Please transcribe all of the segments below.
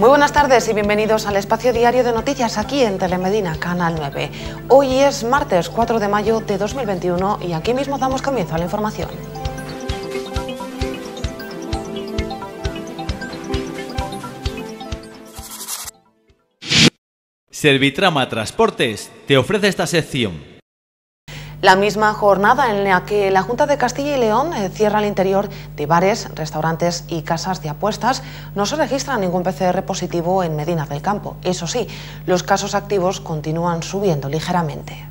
Muy buenas tardes y bienvenidos al espacio diario de noticias aquí en Telemedina, Canal 9. Hoy es martes 4 de mayo de 2021 y aquí mismo damos comienzo a la información. Servitrama Transportes te ofrece esta sección. La misma jornada en la que la Junta de Castilla y León eh, cierra el interior de bares, restaurantes y casas de apuestas, no se registra ningún PCR positivo en Medina del Campo. Eso sí, los casos activos continúan subiendo ligeramente.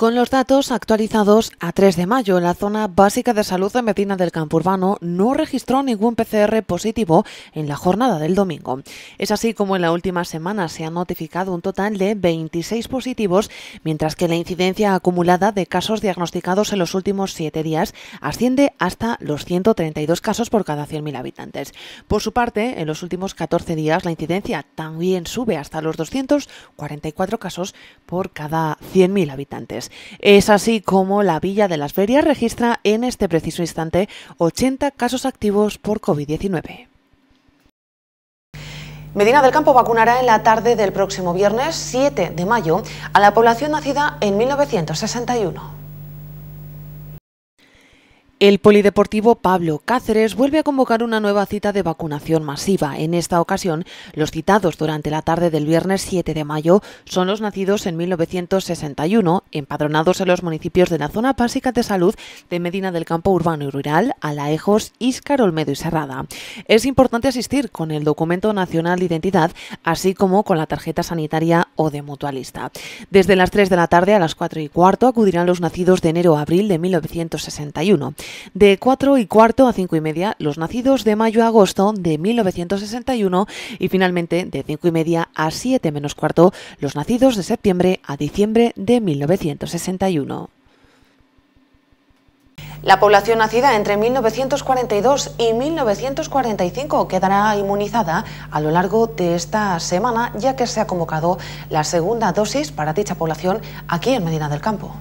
Con los datos actualizados a 3 de mayo, la zona básica de salud de Medina del Campo Urbano no registró ningún PCR positivo en la jornada del domingo. Es así como en la última semana se ha notificado un total de 26 positivos, mientras que la incidencia acumulada de casos diagnosticados en los últimos 7 días asciende hasta los 132 casos por cada 100.000 habitantes. Por su parte, en los últimos 14 días la incidencia también sube hasta los 244 casos por cada 100.000 habitantes. Es así como la Villa de las Ferias registra en este preciso instante 80 casos activos por COVID-19. Medina del Campo vacunará en la tarde del próximo viernes 7 de mayo a la población nacida en 1961. El Polideportivo Pablo Cáceres vuelve a convocar una nueva cita de vacunación masiva. En esta ocasión, los citados durante la tarde del viernes 7 de mayo son los nacidos en 1961, empadronados en los municipios de la zona básica de salud de Medina del Campo Urbano y Rural, Alaejos, Íscar, Olmedo y Serrada. Es importante asistir con el documento nacional de identidad, así como con la tarjeta sanitaria o de mutualista. Desde las 3 de la tarde a las 4 y cuarto acudirán los nacidos de enero a abril de 1961 de 4 y cuarto a 5 y media los nacidos de mayo a agosto de 1961 y finalmente de 5 y media a 7 menos cuarto los nacidos de septiembre a diciembre de 1961. La población nacida entre 1942 y 1945 quedará inmunizada a lo largo de esta semana, ya que se ha convocado la segunda dosis para dicha población aquí en Medina del Campo.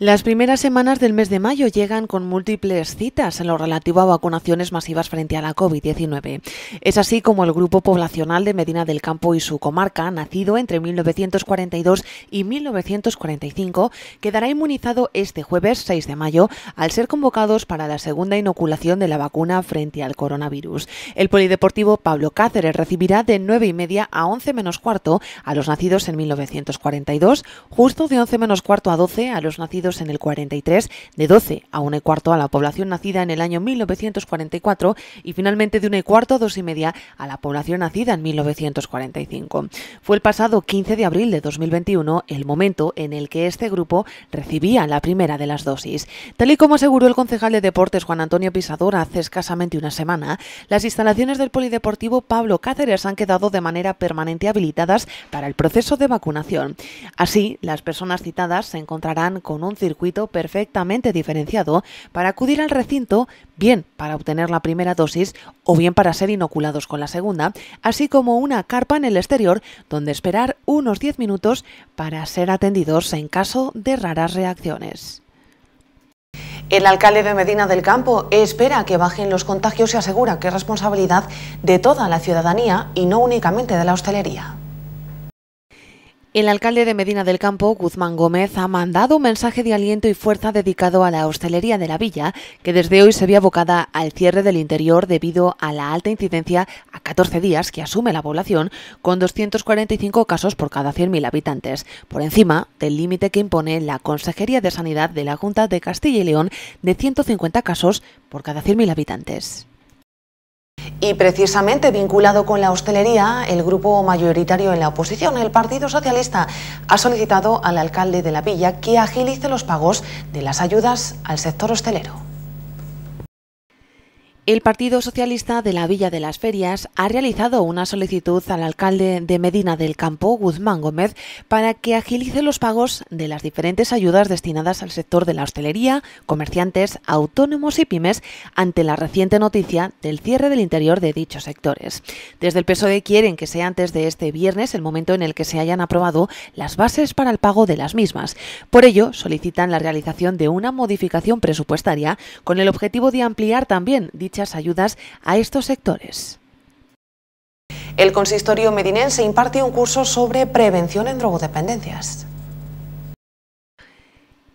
Las primeras semanas del mes de mayo llegan con múltiples citas en lo relativo a vacunaciones masivas frente a la COVID-19. Es así como el grupo poblacional de Medina del Campo y su comarca, nacido entre 1942 y 1945, quedará inmunizado este jueves 6 de mayo al ser convocados para la segunda inoculación de la vacuna frente al coronavirus. El polideportivo Pablo Cáceres recibirá de 9 y media a 11 menos cuarto a los nacidos en 1942, justo de 11 menos cuarto a 12 a los nacidos en el 43, de 12 a 1 y cuarto a la población nacida en el año 1944 y finalmente de 1 y cuarto a 2 y media a la población nacida en 1945. Fue el pasado 15 de abril de 2021 el momento en el que este grupo recibía la primera de las dosis. Tal y como aseguró el concejal de deportes Juan Antonio Pisador hace escasamente una semana, las instalaciones del Polideportivo Pablo Cáceres han quedado de manera permanente habilitadas para el proceso de vacunación. Así, las personas citadas se encontrarán con un circuito perfectamente diferenciado para acudir al recinto, bien para obtener la primera dosis o bien para ser inoculados con la segunda, así como una carpa en el exterior donde esperar unos 10 minutos para ser atendidos en caso de raras reacciones. El alcalde de Medina del Campo espera que bajen los contagios y asegura que es responsabilidad de toda la ciudadanía y no únicamente de la hostelería. El alcalde de Medina del Campo, Guzmán Gómez, ha mandado un mensaje de aliento y fuerza dedicado a la hostelería de la villa, que desde hoy se ve abocada al cierre del interior debido a la alta incidencia a 14 días que asume la población, con 245 casos por cada 100.000 habitantes, por encima del límite que impone la Consejería de Sanidad de la Junta de Castilla y León de 150 casos por cada 100.000 habitantes. Y precisamente vinculado con la hostelería, el grupo mayoritario en la oposición, el Partido Socialista, ha solicitado al alcalde de la villa que agilice los pagos de las ayudas al sector hostelero. El Partido Socialista de la Villa de las Ferias ha realizado una solicitud al alcalde de Medina del Campo, Guzmán Gómez, para que agilice los pagos de las diferentes ayudas destinadas al sector de la hostelería, comerciantes, autónomos y pymes ante la reciente noticia del cierre del interior de dichos sectores. Desde el PSOE quieren que sea antes de este viernes el momento en el que se hayan aprobado las bases para el pago de las mismas. Por ello, solicitan la realización de una modificación presupuestaria con el objetivo de ampliar también ayudas a estos sectores. El consistorio medinense imparte un curso sobre prevención en drogodependencias.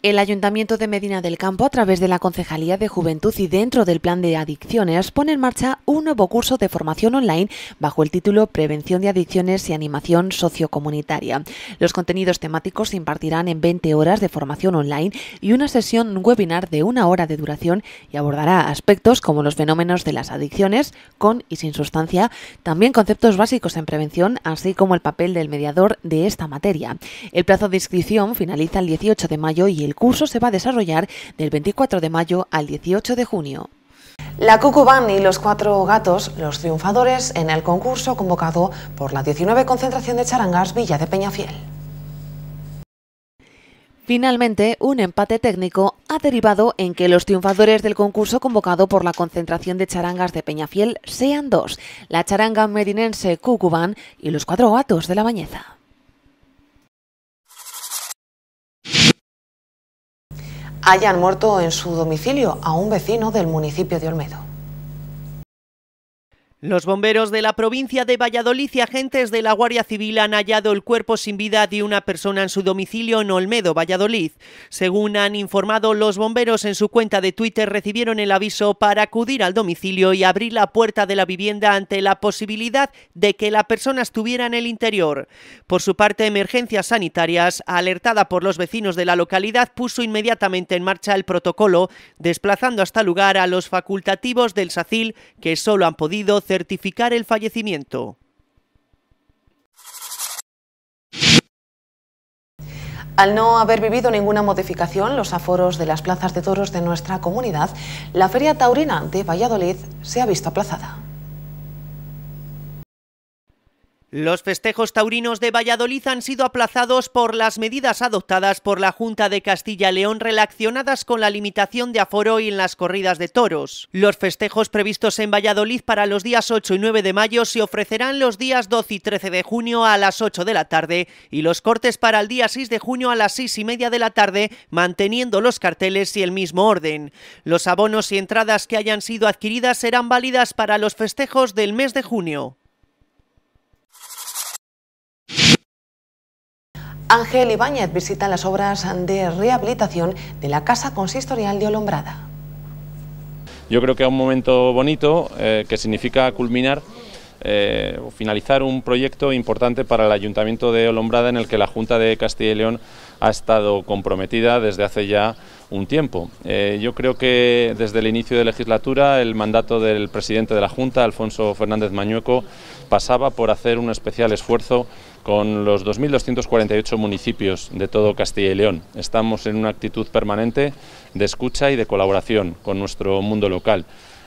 El Ayuntamiento de Medina del Campo, a través de la Concejalía de Juventud y dentro del Plan de Adicciones, pone en marcha un nuevo curso de formación online bajo el título Prevención de Adicciones y Animación Sociocomunitaria. Los contenidos temáticos se impartirán en 20 horas de formación online y una sesión webinar de una hora de duración y abordará aspectos como los fenómenos de las adicciones, con y sin sustancia, también conceptos básicos en prevención, así como el papel del mediador de esta materia. El plazo de inscripción finaliza el 18 de mayo y el curso se va a desarrollar del 24 de mayo al 18 de junio. La Cucubán y los cuatro gatos, los triunfadores en el concurso convocado por la 19 concentración de charangas Villa de Peñafiel. Finalmente, un empate técnico ha derivado en que los triunfadores del concurso convocado por la concentración de charangas de Peñafiel sean dos, la charanga medinense Cucubán y los cuatro gatos de la Bañeza. Hayan muerto en su domicilio a un vecino del municipio de Olmedo. Los bomberos de la provincia de Valladolid y agentes de la Guardia Civil han hallado el cuerpo sin vida de una persona en su domicilio en Olmedo, Valladolid. Según han informado los bomberos en su cuenta de Twitter, recibieron el aviso para acudir al domicilio y abrir la puerta de la vivienda ante la posibilidad de que la persona estuviera en el interior. Por su parte, Emergencias Sanitarias, alertada por los vecinos de la localidad, puso inmediatamente en marcha el protocolo, desplazando hasta lugar a los facultativos del SACIL que solo han podido certificar el fallecimiento. Al no haber vivido ninguna modificación los aforos de las plazas de toros de nuestra comunidad, la Feria Taurina de Valladolid se ha visto aplazada. Los festejos taurinos de Valladolid han sido aplazados por las medidas adoptadas por la Junta de Castilla-León relacionadas con la limitación de aforo y en las corridas de toros. Los festejos previstos en Valladolid para los días 8 y 9 de mayo se ofrecerán los días 12 y 13 de junio a las 8 de la tarde y los cortes para el día 6 de junio a las 6 y media de la tarde, manteniendo los carteles y el mismo orden. Los abonos y entradas que hayan sido adquiridas serán válidas para los festejos del mes de junio. Ángel Ibáñez visita las obras de rehabilitación de la Casa Consistorial de Olombrada. Yo creo que es un momento bonito eh, que significa culminar eh, o finalizar un proyecto importante para el Ayuntamiento de Olombrada en el que la Junta de Castilla y León ha estado comprometida desde hace ya un tiempo. Eh, yo creo que desde el inicio de legislatura el mandato del presidente de la Junta, Alfonso Fernández Mañueco, pasaba por hacer un especial esfuerzo con los 2.248 municipios de todo Castilla y León. Estamos en una actitud permanente de escucha y de colaboración con nuestro mundo local.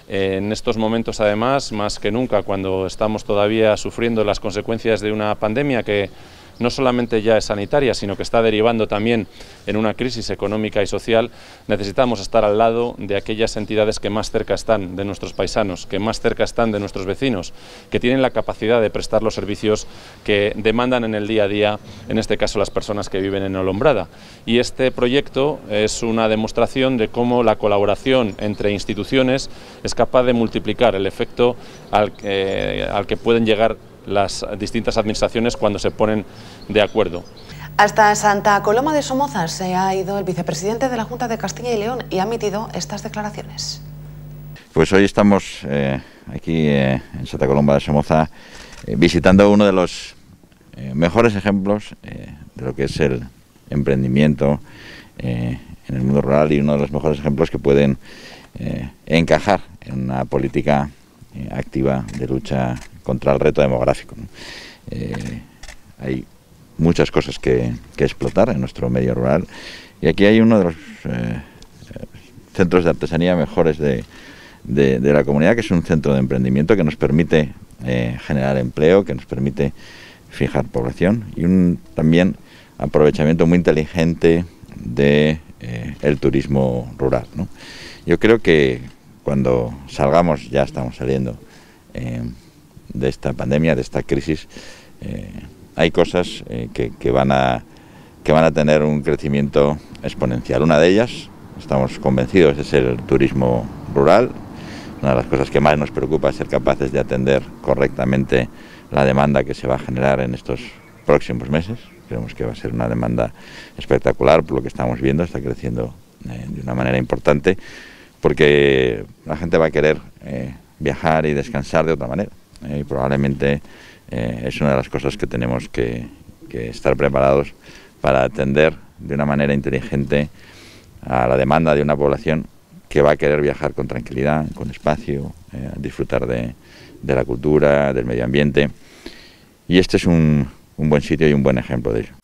En estos momentos, además, más que nunca, cuando estamos todavía sufriendo las consecuencias de una pandemia que no solamente ya es sanitaria, sino que está derivando también en una crisis económica y social, necesitamos estar al lado de aquellas entidades que más cerca están de nuestros paisanos, que más cerca están de nuestros vecinos, que tienen la capacidad de prestar los servicios que demandan en el día a día, en este caso las personas que viven en Olombrada. Y este proyecto es una demostración de cómo la colaboración entre instituciones es capaz de multiplicar el efecto al que, al que pueden llegar las distintas administraciones cuando se ponen de acuerdo. Hasta Santa Coloma de Somoza se ha ido el vicepresidente de la Junta de Castilla y León y ha emitido estas declaraciones. Pues hoy estamos eh, aquí eh, en Santa Coloma de Somoza eh, visitando uno de los mejores ejemplos de lo que es el emprendimiento en el mundo rural y uno de los mejores ejemplos que pueden encajar en una política activa de lucha contra el reto demográfico. Eh, hay muchas cosas que, explotar en nuestro medio rural y aquí hay uno de los eh, centros de artesanía mejores de, la comunidad, que es un centro de emprendimiento que nos permite eh, generar empleo, que nos permite fijar población y un también aprovechamiento muy inteligente de el turismo rural. Yo creo que cuando salgamos, ya estamos saliendo, de esta pandemia, de esta crisis, eh, hay cosas eh, que, van a, que van a tener un crecimiento exponencial. Una de ellas, estamos convencidos, es el turismo rural, Una de las cosas que más nos preocupa es ser capaces de atender correctamente la demanda que se va a generar en estos próximos meses. Creemos que va a ser una demanda espectacular por lo que estamos viendo, está creciendo eh, de una manera importante, porque la gente va a querer viajar y descansar de otra manera. Eh, y probablemente es una de las cosas que tenemos que, estar preparados para atender de una manera inteligente a la demanda de una población que va a querer viajar con tranquilidad, con espacio, disfrutar de, de la cultura, del medio ambiente. Y este es un, un buen sitio y un buen ejemplo de ello.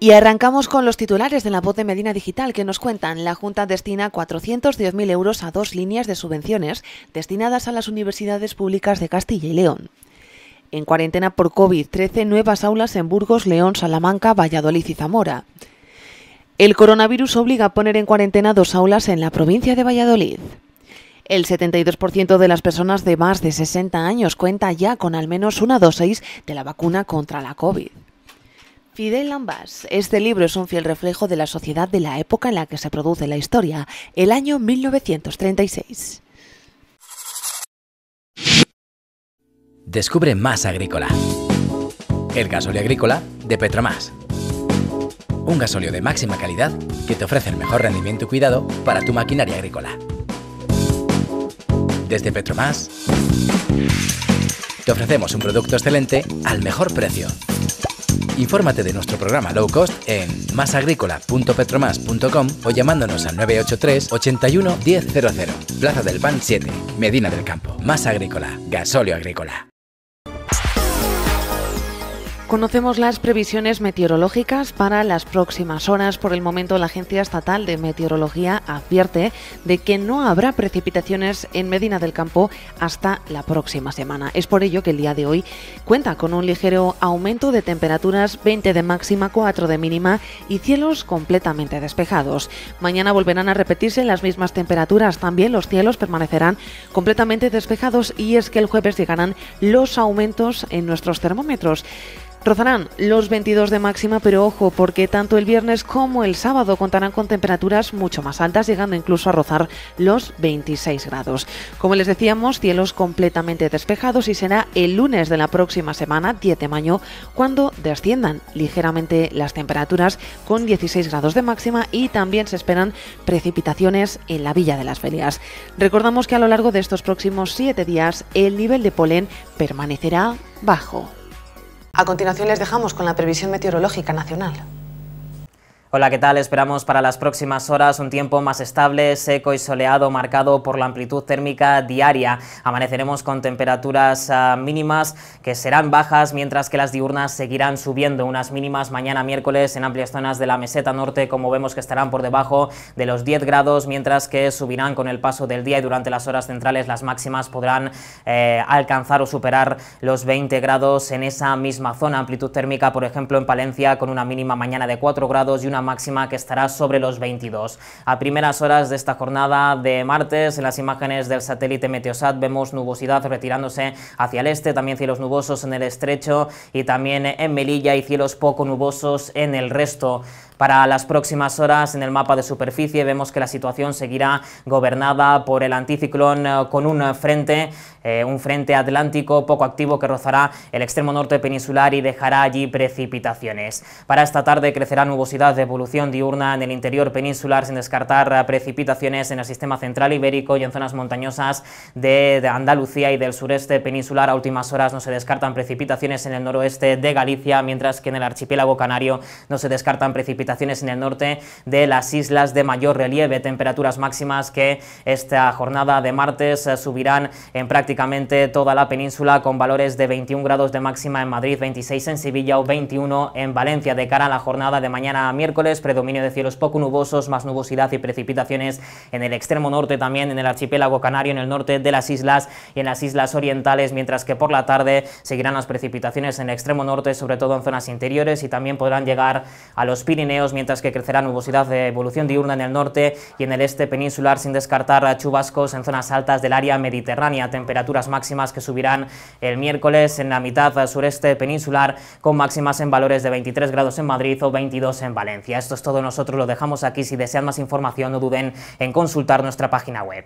Y arrancamos con los titulares de la voz de Medina Digital que nos cuentan la Junta destina 410.000 euros a dos líneas de subvenciones destinadas a las universidades públicas de Castilla y León. En cuarentena por COVID, 13 nuevas aulas en Burgos, León, Salamanca, Valladolid y Zamora. El coronavirus obliga a poner en cuarentena dos aulas en la provincia de Valladolid. El 72% de las personas de más de 60 años cuenta ya con al menos una dosis de la vacuna contra la COVID. Fidel Lambas. Este libro es un fiel reflejo de la sociedad de la época en la que se produce la historia, el año 1936. Descubre Más Agrícola. El gasolio agrícola de Petromás. Un gasolio de máxima calidad que te ofrece el mejor rendimiento y cuidado para tu maquinaria agrícola. Desde Petromás te ofrecemos un producto excelente al mejor precio. Infórmate de nuestro programa low cost en masagrícola.petromas.com o llamándonos al 983 81 1000. Plaza del Pan 7, Medina del Campo. Más Agrícola, Gasolio Agrícola. Conocemos las previsiones meteorológicas para las próximas horas. Por el momento, la Agencia Estatal de Meteorología advierte de que no habrá precipitaciones en Medina del Campo hasta la próxima semana. Es por ello que el día de hoy cuenta con un ligero aumento de temperaturas, 20 de máxima, 4 de mínima y cielos completamente despejados. Mañana volverán a repetirse las mismas temperaturas. También los cielos permanecerán completamente despejados y es que el jueves llegarán los aumentos en nuestros termómetros. Rozarán los 22 de máxima, pero ojo, porque tanto el viernes como el sábado contarán con temperaturas mucho más altas, llegando incluso a rozar los 26 grados. Como les decíamos, cielos completamente despejados y será el lunes de la próxima semana, 10 de mayo, cuando desciendan ligeramente las temperaturas con 16 grados de máxima y también se esperan precipitaciones en la Villa de las Felias. Recordamos que a lo largo de estos próximos 7 días el nivel de polen permanecerá bajo. A continuación les dejamos con la previsión meteorológica nacional. Hola, ¿qué tal? Esperamos para las próximas horas un tiempo más estable, seco y soleado, marcado por la amplitud térmica diaria. Amaneceremos con temperaturas uh, mínimas que serán bajas, mientras que las diurnas seguirán subiendo. Unas mínimas mañana miércoles en amplias zonas de la meseta norte, como vemos que estarán por debajo de los 10 grados, mientras que subirán con el paso del día y durante las horas centrales las máximas podrán eh, alcanzar o superar los 20 grados en esa misma zona. Amplitud térmica, por ejemplo, en Palencia, con una mínima mañana de 4 grados y una máxima que estará sobre los 22. A primeras horas de esta jornada de martes, en las imágenes del satélite Meteosat vemos nubosidad retirándose hacia el este, también cielos nubosos en el estrecho y también en Melilla y cielos poco nubosos en el resto. Para las próximas horas en el mapa de superficie vemos que la situación seguirá gobernada por el anticiclón eh, con un frente, eh, un frente atlántico poco activo que rozará el extremo norte peninsular y dejará allí precipitaciones. Para esta tarde crecerá nubosidad de evolución diurna en el interior peninsular sin descartar eh, precipitaciones en el sistema central ibérico y en zonas montañosas de, de Andalucía y del sureste peninsular. A últimas horas no se descartan precipitaciones en el noroeste de Galicia, mientras que en el archipiélago canario no se descartan precipitaciones en el norte de las islas de mayor relieve, temperaturas máximas que esta jornada de martes eh, subirán en prácticamente toda la península con valores de 21 grados de máxima en Madrid, 26 en Sevilla o 21 en Valencia. De cara a la jornada de mañana miércoles, predominio de cielos poco nubosos, más nubosidad y precipitaciones en el extremo norte también, en el archipiélago canario, en el norte de las islas y en las islas orientales, mientras que por la tarde seguirán las precipitaciones en el extremo norte, sobre todo en zonas interiores y también podrán llegar a los Pirineos Mientras que crecerá nubosidad de evolución diurna en el norte y en el este peninsular, sin descartar chubascos en zonas altas del área mediterránea. Temperaturas máximas que subirán el miércoles en la mitad sureste peninsular, con máximas en valores de 23 grados en Madrid o 22 en Valencia. Esto es todo, nosotros lo dejamos aquí. Si desean más información, no duden en consultar nuestra página web.